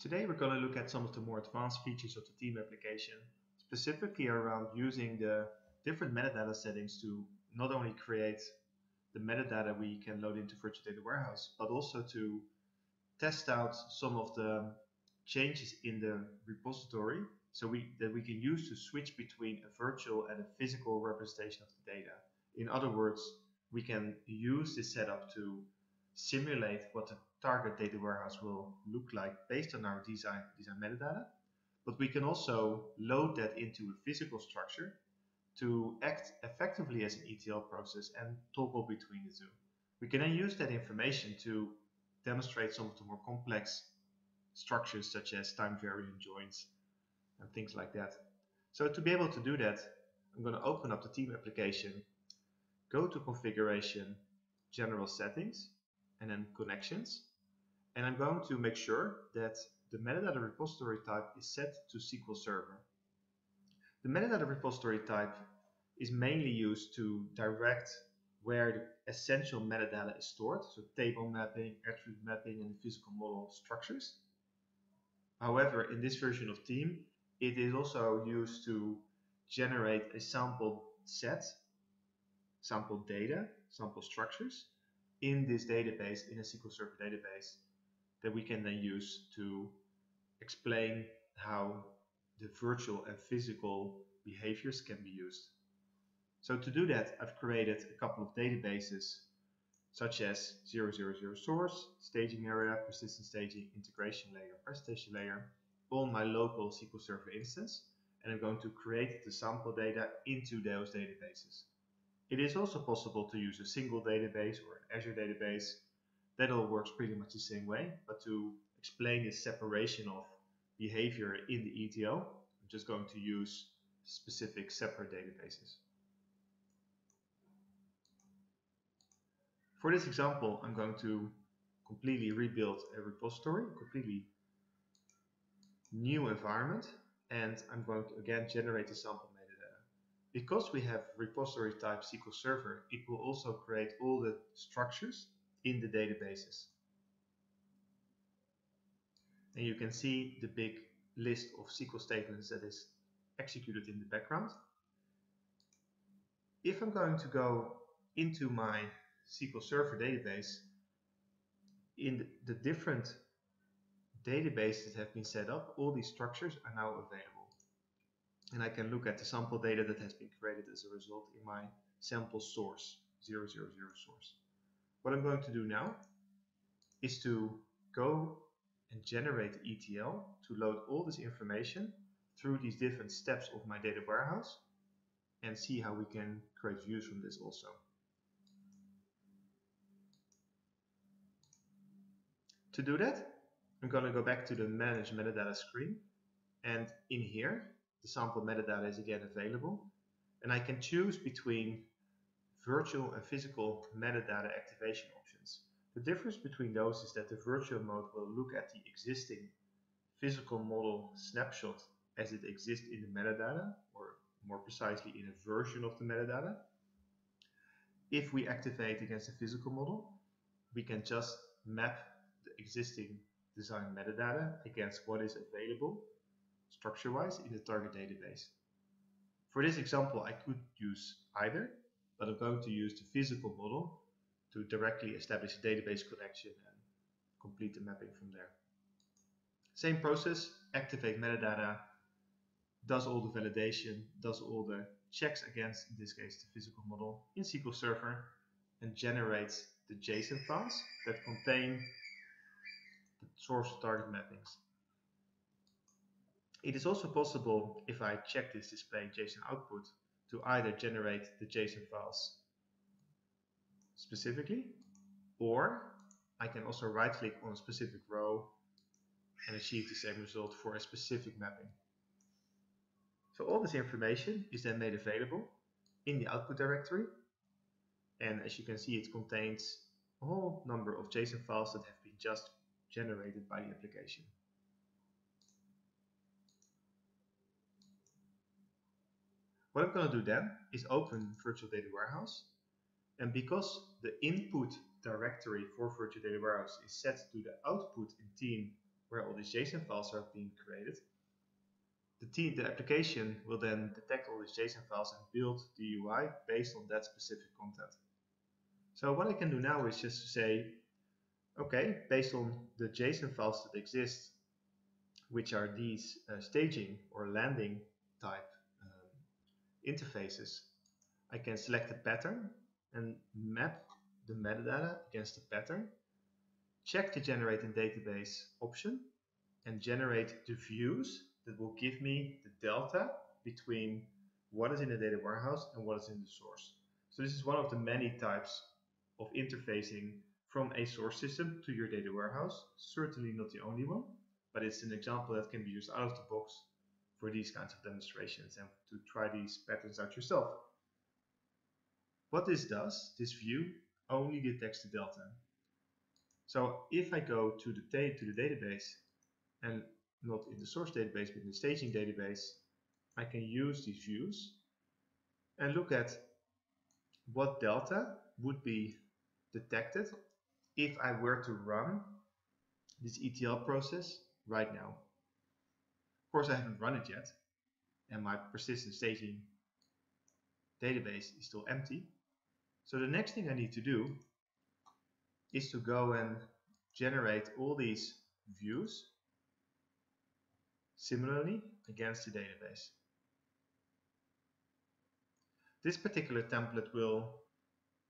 Today we're going to look at some of the more advanced features of the team application, specifically around using the different metadata settings to not only create the metadata we can load into Virtual Data Warehouse, but also to test out some of the changes in the repository so we, that we can use to switch between a virtual and a physical representation of the data. In other words, we can use this setup to simulate what the target data warehouse will look like based on our design, design metadata. But we can also load that into a physical structure to act effectively as an ETL process and toggle between the two. We can then use that information to demonstrate some of the more complex structures such as time variant joins and things like that. So to be able to do that, I'm going to open up the team application, go to configuration, general settings, and then connections. And I'm going to make sure that the metadata repository type is set to SQL Server. The metadata repository type is mainly used to direct where the essential metadata is stored, so table mapping, attribute mapping, and physical model structures. However, in this version of Team, it is also used to generate a sample set, sample data, sample structures in this database, in a SQL Server database, that we can then use to explain how the virtual and physical behaviors can be used. So to do that, I've created a couple of databases such as 000 source, staging area, persistent staging, integration layer, presentation layer on my local SQL Server instance. And I'm going to create the sample data into those databases. It is also possible to use a single database or an Azure database. That all works pretty much the same way, but to explain the separation of behavior in the ETL, I'm just going to use specific separate databases. For this example, I'm going to completely rebuild a repository, completely new environment, and I'm going to again generate a sample metadata. Because we have repository type SQL Server, it will also create all the structures in the databases. And you can see the big list of SQL statements that is executed in the background. If I'm going to go into my SQL Server database, in the different databases that have been set up, all these structures are now available. And I can look at the sample data that has been created as a result in my sample source, 000 source. What I'm going to do now is to go and generate ETL to load all this information through these different steps of my data warehouse and see how we can create views from this also. To do that, I'm going to go back to the Manage Metadata screen. And in here, the sample metadata is again available. And I can choose between virtual and physical metadata activation options. The difference between those is that the virtual mode will look at the existing physical model snapshot as it exists in the metadata, or more precisely in a version of the metadata. If we activate against a physical model, we can just map the existing design metadata against what is available structure-wise in the target database. For this example, I could use either, but I'm going to use the physical model to directly establish a database connection and complete the mapping from there. Same process, activate metadata, does all the validation, does all the checks against, in this case, the physical model in SQL Server, and generates the JSON files that contain the source target mappings. It is also possible, if I check this display JSON output, to either generate the JSON files specifically, or I can also right click on a specific row and achieve the same result for a specific mapping. So all this information is then made available in the output directory. And as you can see, it contains a whole number of JSON files that have been just generated by the application. What I'm going to do then is open Virtual Data Warehouse. And because the input directory for Virtual Data Warehouse is set to the output in team where all these JSON files are being created. The, team, the application will then detect all these JSON files and build the UI based on that specific content. So what I can do now is just to say, okay, based on the JSON files that exist, which are these uh, staging or landing type interfaces, I can select a pattern and map the metadata against the pattern, check the generate in database option, and generate the views that will give me the delta between what is in the data warehouse and what is in the source. So this is one of the many types of interfacing from a source system to your data warehouse. Certainly not the only one, but it's an example that can be used out of the box for these kinds of demonstrations and to try these patterns out yourself. What this does, this view only detects the delta. So if I go to the, to the database and not in the source database but in the staging database, I can use these views and look at what delta would be detected if I were to run this ETL process right now. Of course, I haven't run it yet, and my persistent staging database is still empty. So the next thing I need to do is to go and generate all these views similarly against the database. This particular template will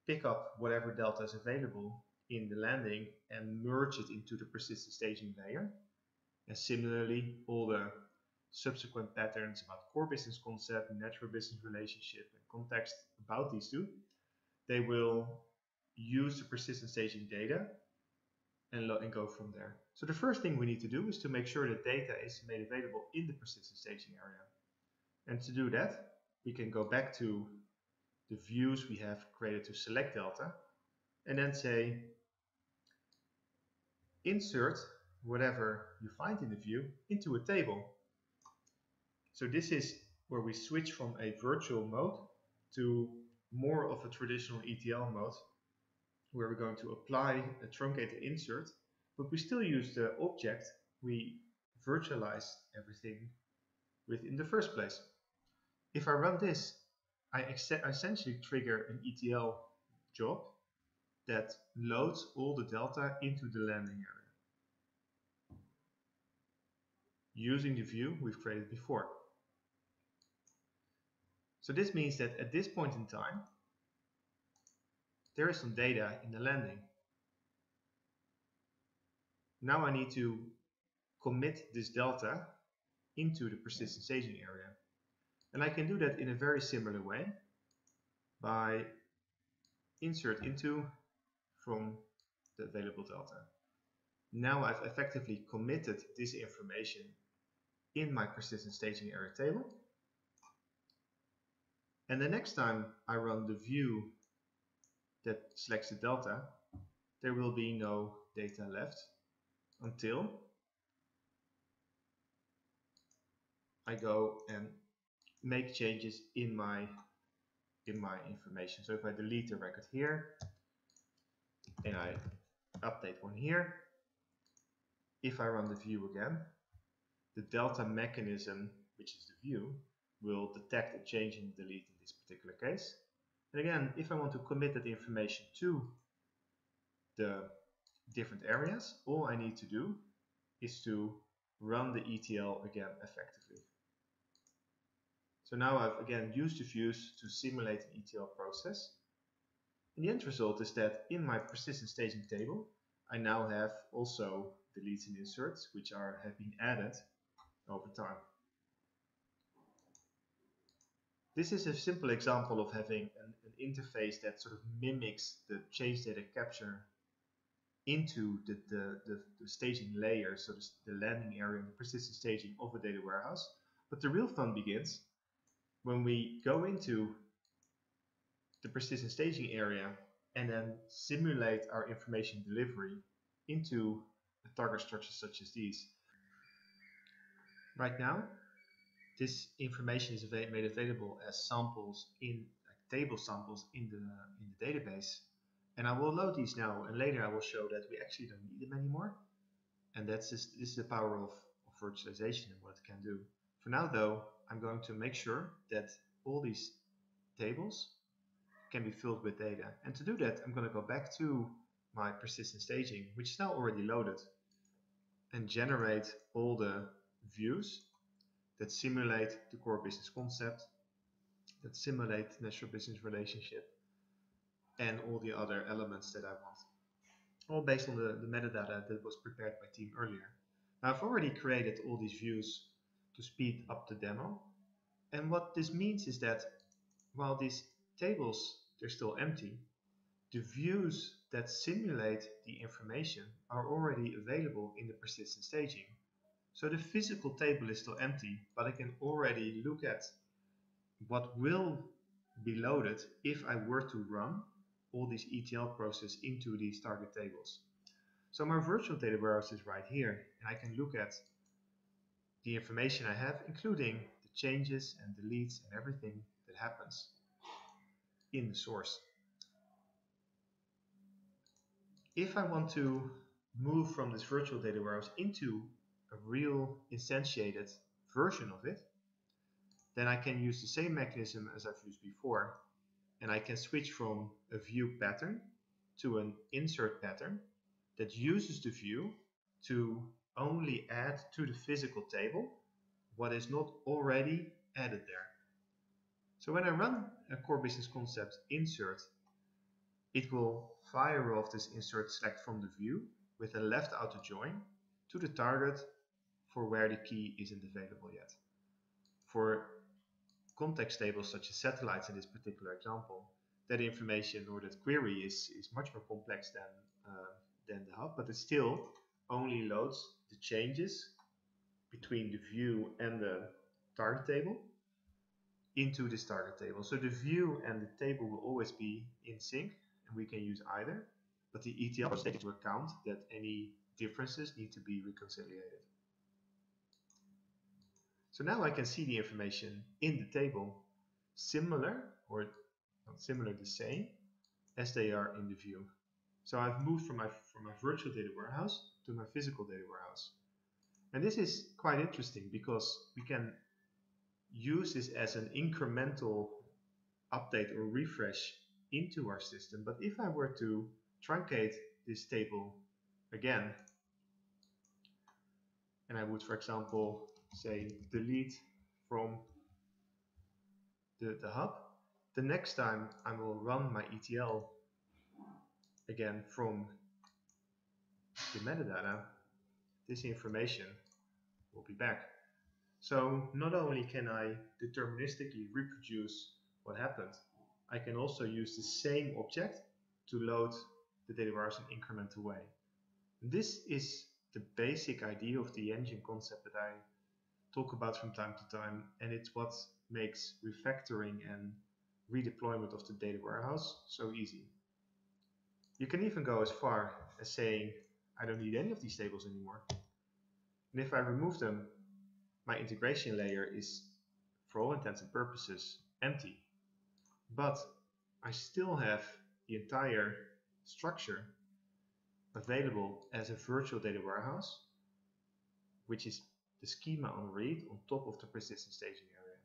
pick up whatever delta is available in the landing and merge it into the persistent staging layer. And similarly, all the subsequent patterns about core business concept, natural business relationship, and context about these two, they will use the persistent staging data and, and go from there. So the first thing we need to do is to make sure that data is made available in the persistent staging area. And to do that, we can go back to the views we have created to select delta and then say insert whatever you find in the view into a table. So this is where we switch from a virtual mode to more of a traditional ETL mode where we're going to apply a truncated insert, but we still use the object we virtualize everything with in the first place. If I run this, I essentially trigger an ETL job that loads all the delta into the landing area using the view we've created before. So this means that at this point in time, there is some data in the landing. Now I need to commit this delta into the persistent staging area. And I can do that in a very similar way by insert into from the available delta. Now I've effectively committed this information in my persistent staging area table. And the next time I run the view that selects the delta, there will be no data left until I go and make changes in my in my information. So if I delete the record here and I update one here, if I run the view again, the delta mechanism, which is the view, will detect a change in delete in this particular case. And again, if I want to commit that information to the different areas, all I need to do is to run the ETL again effectively. So now I've again used the views to simulate an ETL process. And the end result is that in my persistent staging table, I now have also deletes and inserts, which are have been added over time. This is a simple example of having an, an, interface that sort of mimics the change data capture into the, the, the, the staging layer, so the, the landing area and the persistent staging of a data warehouse. But the real fun begins when we go into the persistent staging area and then simulate our information delivery into a target structures such as these. Right now, this information is made available as samples in like table samples in the in the database. And I will load these now and later I will show that we actually don't need them anymore. And that's just, this is the power of, of virtualization and what it can do. For now though, I'm going to make sure that all these tables can be filled with data. And to do that, I'm going to go back to my persistent staging, which is now already loaded, and generate all the views that simulate the core business concept, that simulate natural business relationship, and all the other elements that I want. All based on the, the metadata that was prepared by team earlier. Now I've already created all these views to speed up the demo. And what this means is that while these tables, they're still empty, the views that simulate the information are already available in the persistent staging. So the physical table is still empty, but I can already look at what will be loaded if I were to run all these ETL process into these target tables. So my virtual data warehouse is right here, and I can look at the information I have, including the changes and deletes and everything that happens in the source. If I want to move from this virtual data warehouse into a real instantiated version of it, then I can use the same mechanism as I've used before and I can switch from a view pattern to an insert pattern that uses the view to only add to the physical table what is not already added there. So when I run a core business concept insert, it will fire off this insert select from the view with a left outer join to the target for where the key isn't available yet. For context tables such as satellites in this particular example, that information or that query is, is much more complex than, uh, than the hub, but it still only loads the changes between the view and the target table into this target table. So the view and the table will always be in sync and we can use either, but the ETL takes into account that any differences need to be reconciliated. So now I can see the information in the table similar, or not similar, the same, as they are in the view. So I've moved from my, from my virtual data warehouse to my physical data warehouse. And this is quite interesting because we can use this as an incremental update or refresh into our system. But if I were to truncate this table again, and I would, for example, say delete from the, the hub. The next time I will run my ETL again from the metadata, this information will be back. So not only can I deterministically reproduce what happened, I can also use the same object to load the data warehouse in incremental way. This is the basic idea of the engine concept that I talk about from time to time, and it's what makes refactoring and redeployment of the data warehouse so easy. You can even go as far as saying, I don't need any of these tables anymore. And if I remove them, my integration layer is, for all intents and purposes, empty. But I still have the entire structure available as a virtual data warehouse, which is the schema on read on top of the persistent staging area.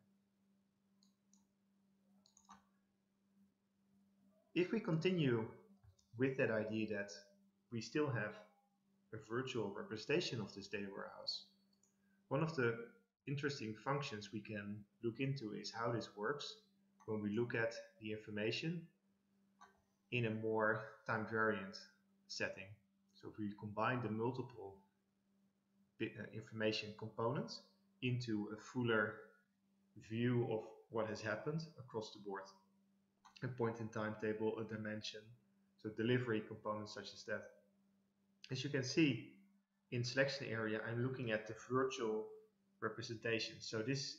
If we continue with that idea that we still have a virtual representation of this data warehouse, one of the interesting functions we can look into is how this works when we look at the information in a more time variant setting. So if we combine the multiple Eh, information components into a fuller view of what has happened across the board. A point in time table, a dimension, so delivery components such as that. As you can see in selection area, I'm looking at the virtual representation. So this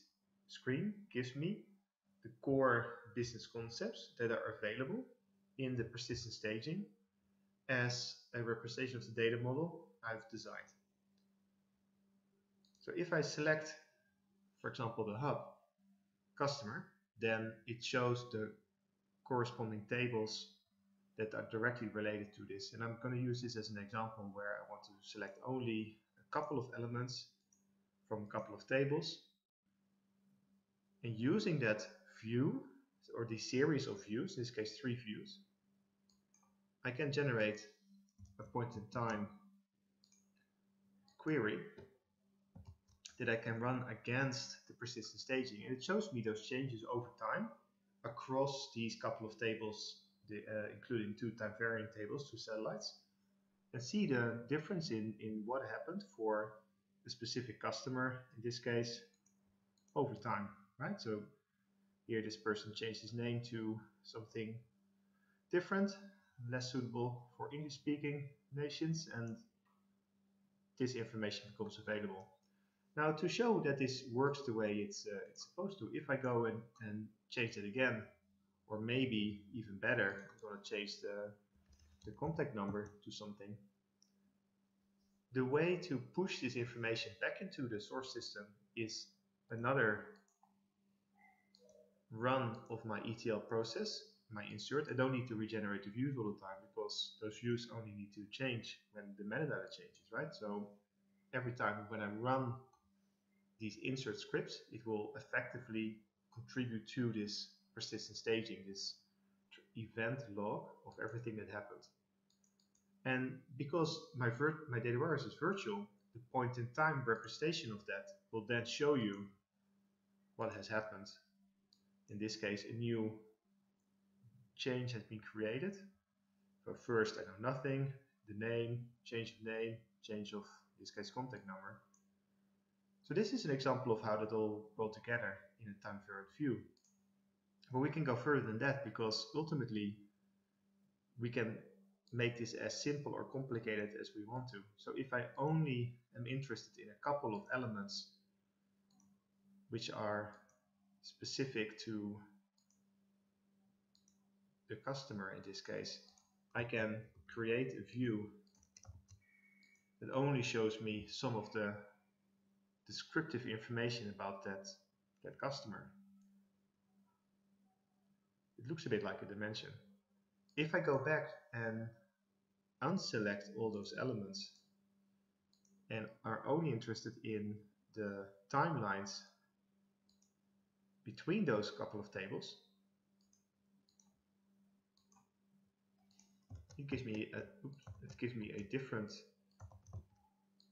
screen gives me the core business concepts that are available in the persistent staging as a representation of the data model I've designed. So if I select, for example, the hub customer, then it shows the corresponding tables that are directly related to this. And I'm going to use this as an example where I want to select only a couple of elements from a couple of tables. And using that view, or the series of views, in this case three views, I can generate a point in time query that I can run against the persistent staging. And it shows me those changes over time across these couple of tables, the, uh, including two time varying tables, two satellites, and see the difference in, in what happened for a specific customer, in this case, over time, right? So here this person changed his name to something different, less suitable for English speaking nations, and this information becomes available. Now to show that this works the way it's, uh, it's supposed to, if I go and, and change it again, or maybe even better, I'm going to change the, the contact number to something. The way to push this information back into the source system is another run of my ETL process, my insert. I don't need to regenerate the views all the time because those views only need to change when the metadata changes, right? So every time when I run these insert scripts, it will effectively contribute to this persistent staging, this event log of everything that happened. And because my, my data warehouse is virtual, the point in time representation of that will then show you what has happened. In this case, a new change has been created. So first, I know nothing, the name, change of name, change of, in this case, contact number. So this is an example of how that all rolled together in a time varied view. But we can go further than that because ultimately we can make this as simple or complicated as we want to. So if I only am interested in a couple of elements which are specific to the customer in this case, I can create a view that only shows me some of the descriptive information about that, that customer. It looks a bit like a dimension. If I go back and unselect all those elements and are only interested in the timelines between those couple of tables, it gives me a, oops, it gives me a different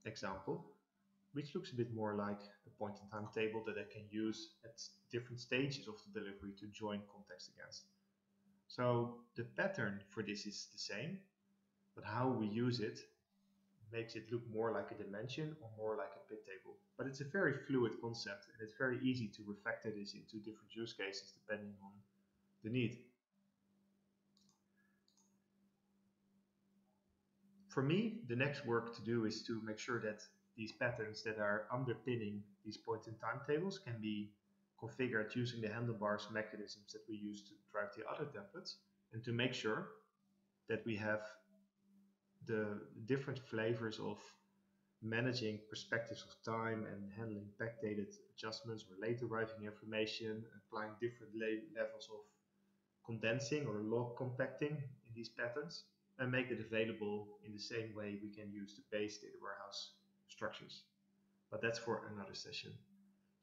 example which looks a bit more like a point-in-time table that I can use at different stages of the delivery to join context against. So the pattern for this is the same, but how we use it makes it look more like a dimension or more like a pit table. But it's a very fluid concept and it's very easy to refactor this into different use cases depending on the need. For me, the next work to do is to make sure that these patterns that are underpinning these point-in-time tables can be configured using the handlebars mechanisms that we use to drive the other templates and to make sure that we have the different flavors of managing perspectives of time and handling backdated adjustments or late arriving information, applying different levels of condensing or log compacting in these patterns, and make it available in the same way we can use the base data warehouse structures. But that's for another session.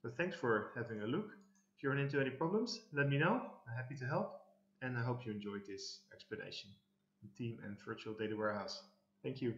So thanks for having a look. If you run into any problems, let me know. I'm happy to help. And I hope you enjoyed this explanation. The team and Virtual Data Warehouse. Thank you.